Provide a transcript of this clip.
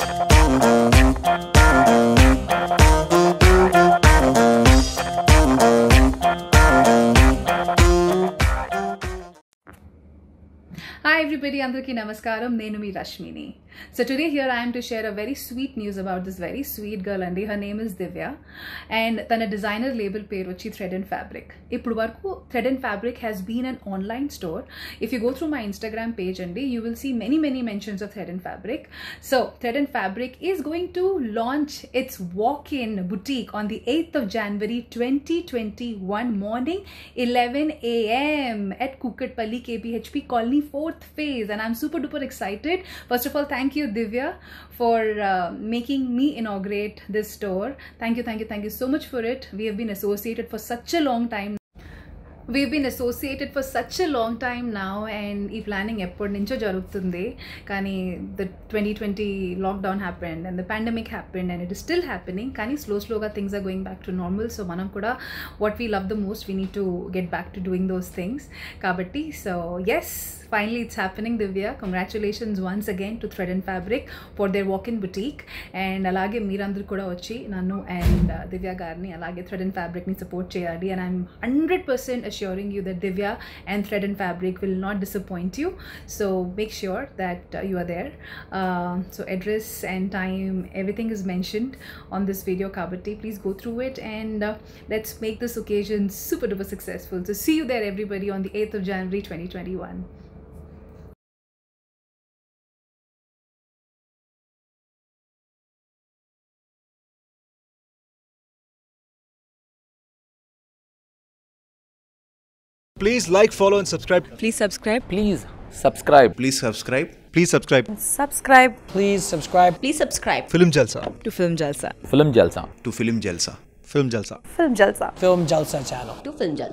Hi everybody అందరికీ నమస్కారం. నేను మీ రష్మిని. So today here I am to share a very sweet news about this very sweet girl Andy. Her name is Divya and then a designer label paid which Thread and Fabric. Ipurvarku Thread and Fabric has been an online store. If you go through my Instagram page Andy, you will see many many mentions of Thread and Fabric. So Thread and Fabric is going to launch its walk-in boutique on the 8th of January 2021 morning 11 a.m. at Kukatpalli KPHB Colony 4th phase and I'm super duper excited. First of all, thank you Divya for uh, making me inaugurate this store. Thank you, thank you, thank you so much for it. We have been associated for such a long time we've been associated for such a long time now and ఈ planning ఎప్పటి నుంచో జరుగుతుంది కానీ the twenty twenty lockdown happened and the pandemic happened and it is still happening కానీ slow స్లోగా things are going back to normal so మనం కూడా what we love the most we need to get back to doing those things కాబట్టి so yes finally it's happening divya congratulations once again to thread and fabric for their walk-in boutique and అలాగే మీరందరూ కూడా వచ్చి నన్ను and దివ్య గారిని అలాగే thread and ఫ్యాబ్రిక్ని support చేయాలి and I'm hundred percent assuring you that Divya and thread and fabric will not disappoint you so make sure that you are there so address and time everything is mentioned on this video kabatti please go through it and uh, let's make this occasion super duper successful so see you there everybody on the 8th of january 2021 Please like, follow, and subscribe. Please subscribe. Please subscribe. Please subscribe. Please subscribe. Subscribe Please subscribe Please subscribe Film Jalsa. to Film Jalsa. Film Jalsa. To Film Jalsa. Film Jalsa. Film Jalsa. Film Jalsa channel. to Film Jalsa.